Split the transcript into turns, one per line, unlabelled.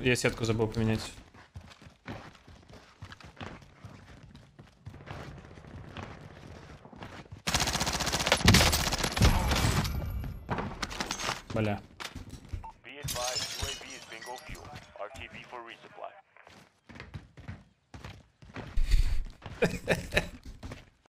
Я сетку забыл поменять. Бля.